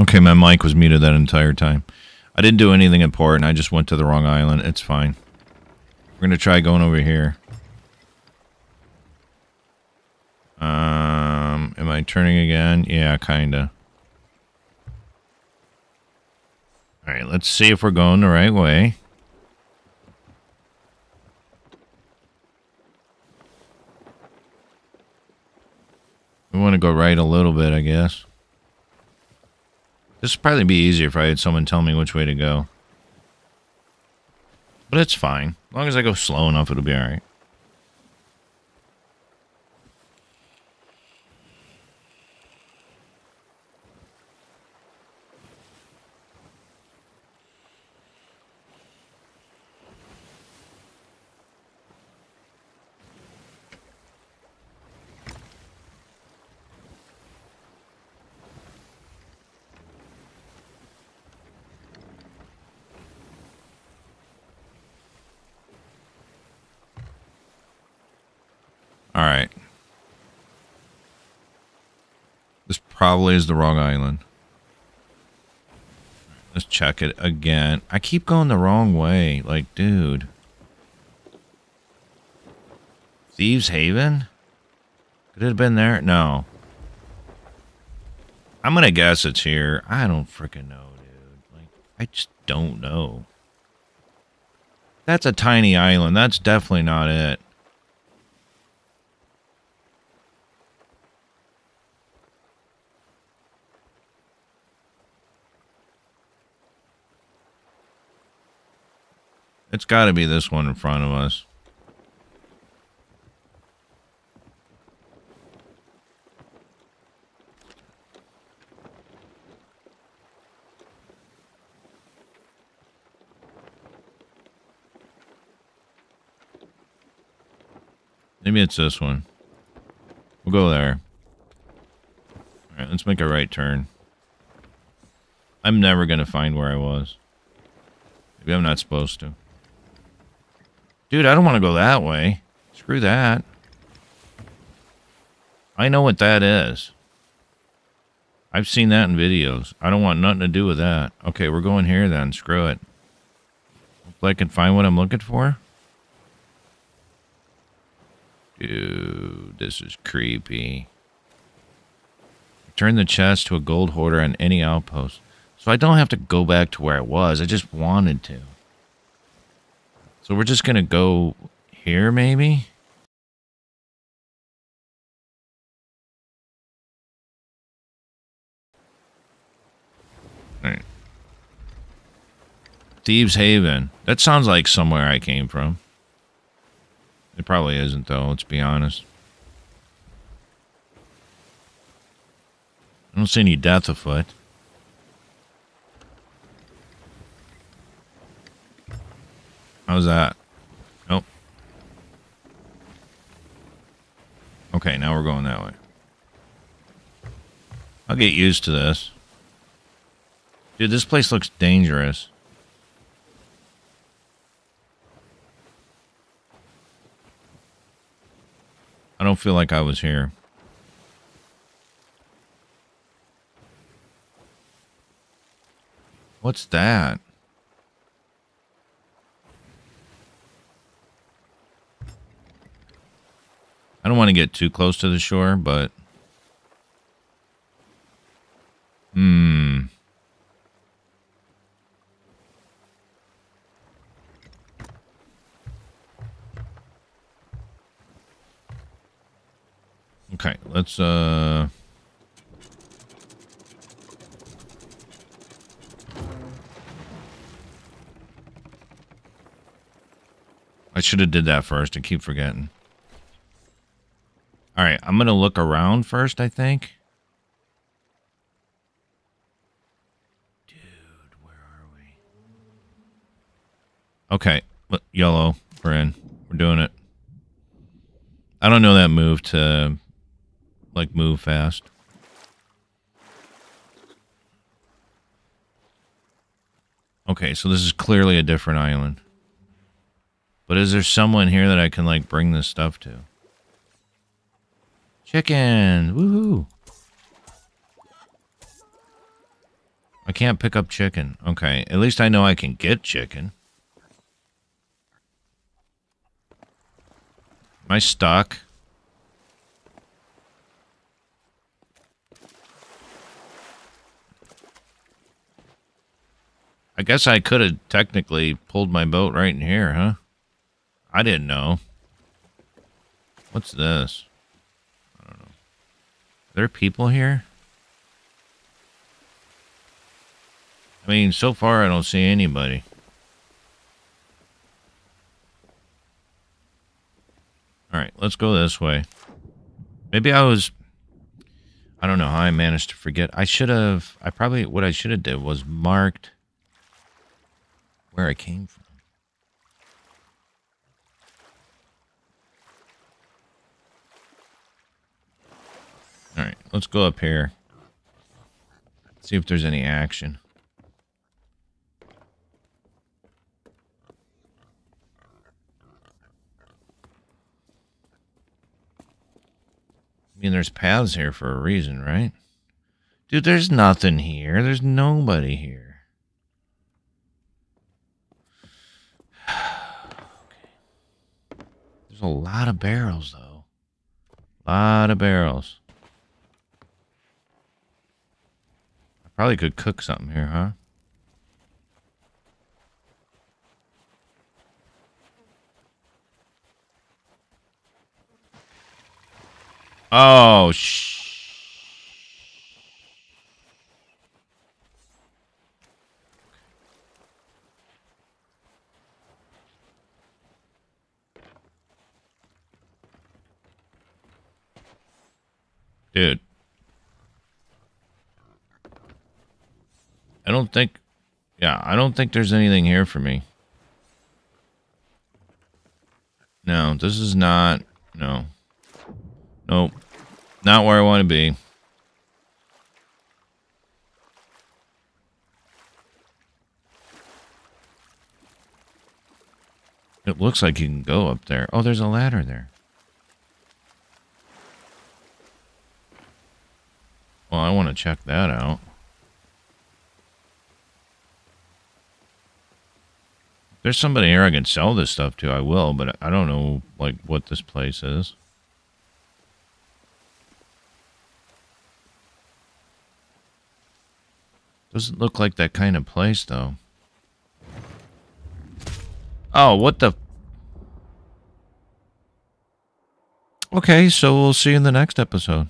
Okay, my mic was muted that entire time. I didn't do anything important. I just went to the wrong island. It's fine. We're going to try going over here. Um, am I turning again? Yeah, kind of. All right, let's see if we're going the right way. We want to go right a little bit, I guess. This would probably be easier if I had someone tell me which way to go. But it's fine. As long as I go slow enough, it'll be alright. All right. This probably is the wrong island. Let's check it again. I keep going the wrong way. Like, dude. Thieves Haven? Could it have been there? No. I'm going to guess it's here. I don't freaking know, dude. Like, I just don't know. That's a tiny island. That's definitely not it. It's got to be this one in front of us. Maybe it's this one. We'll go there. All right, let's make a right turn. I'm never going to find where I was. Maybe I'm not supposed to. Dude, I don't want to go that way. Screw that. I know what that is. I've seen that in videos. I don't want nothing to do with that. Okay, we're going here then. Screw it. Hopefully I can find what I'm looking for. Dude, this is creepy. Turn the chest to a gold hoarder on any outpost. So I don't have to go back to where I was. I just wanted to. So we're just going to go here, maybe? All right. Thieves Haven. That sounds like somewhere I came from. It probably isn't, though, let's be honest. I don't see any death afoot. How's that? Nope. Okay, now we're going that way. I'll get used to this. Dude, this place looks dangerous. I don't feel like I was here. What's that? I don't want to get too close to the shore, but... Hmm. Okay, let's, uh... I should have did that first. I keep forgetting. All right, I'm going to look around first, I think. Dude, where are we? Okay, yellow, we're in. We're doing it. I don't know that move to, like, move fast. Okay, so this is clearly a different island. But is there someone here that I can, like, bring this stuff to? Chicken! Woohoo! I can't pick up chicken. Okay, at least I know I can get chicken. Am I stuck? I guess I could have technically pulled my boat right in here, huh? I didn't know. What's this? I don't know. Are there people here? I mean, so far I don't see anybody. All right, let's go this way. Maybe I was I don't know how I managed to forget. I should have I probably what I should have did was marked where I came from. All right, let's go up here. See if there's any action. I mean, there's paths here for a reason, right? Dude, there's nothing here. There's nobody here. okay. There's a lot of barrels, though. A lot of barrels. Probably could cook something here, huh? Oh, sh. Dude. I don't think... Yeah, I don't think there's anything here for me. No, this is not... No. Nope. Not where I want to be. It looks like you can go up there. Oh, there's a ladder there. Well, I want to check that out. There's somebody here I can sell this stuff to, I will, but I don't know, like, what this place is. Doesn't look like that kind of place, though. Oh, what the... Okay, so we'll see you in the next episode.